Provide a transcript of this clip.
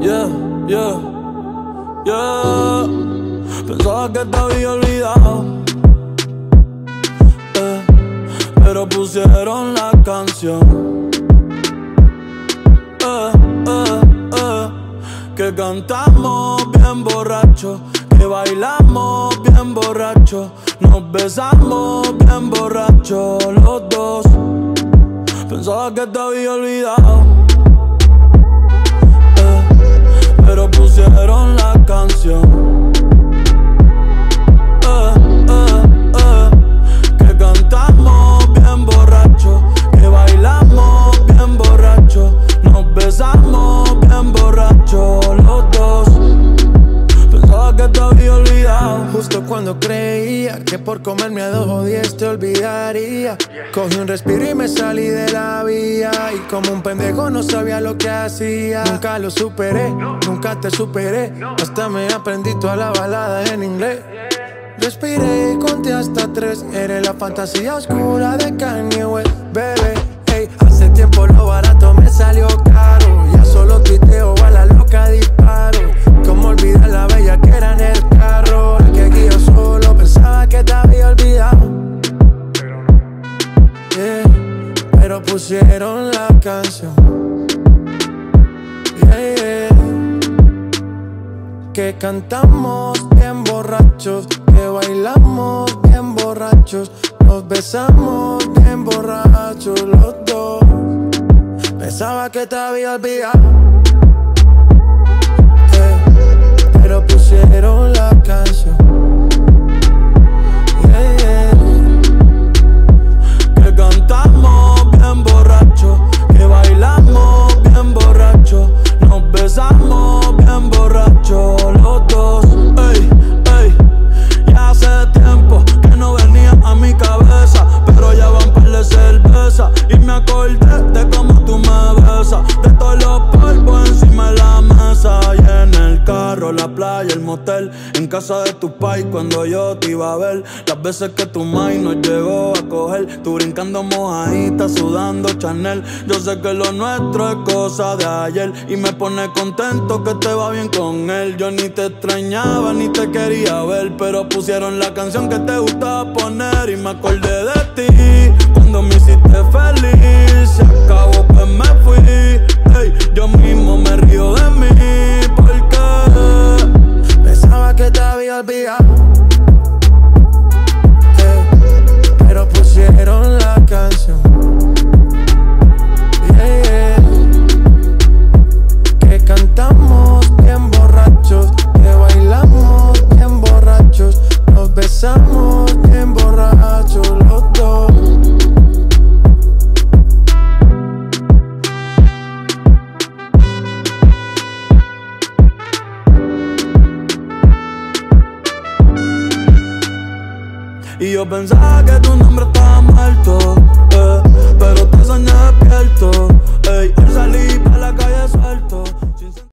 Yeah, yeah. Pensaba que te había olvidado. Eh, pero pusieron la canción. Eh, eh, que cantamos bien borracho, que bailamos bien borracho, nos besamos bien borracho los dos. Pensaba que te había olvidado. Pero pusieron la canción. Cuando creía que por comerme a dos o diez te olvidaría. Cogí un respiro y me salí de la vía. Y como un pendejo no sabía lo que hacía. Nunca lo superé, nunca te superé. Hasta me aprendí toda la balada en inglés. Respiré y conté hasta tres. Eres la fantasía oscura de Kanye West, bebé. Hey, hace tiempo lo barato me salió caro. Ya solo tuiteo pusieron la canción. Que cantamos bien borrachos, que bailamos bien borrachos, nos besamos bien borrachos los dos. Pensaba que te había olvidado. Yeah, pero pusieron la canción. Y me acordé de cómo tú me besas, de todos los polvos encima playa, el motel, en casa de tu pai cuando yo te iba a ver, las veces que tu mai nos llegó a coger, tú brincando mojadita, sudando Chanel, yo sé que lo nuestro es cosa de ayer y me pone contento que te va bien con él, yo ni te extrañaba ni te quería ver, pero pusieron la canción que te gustaba poner y me acordé de ti. Cuando me hiciste feliz, se acabó pues me fui, pusieron la canción. Yeah, yeah. Que cantamos bien borrachos, que bailamos bien borrachos, nos besamos bien borrachos los dos. Y yo pensaba que tu nombre estaba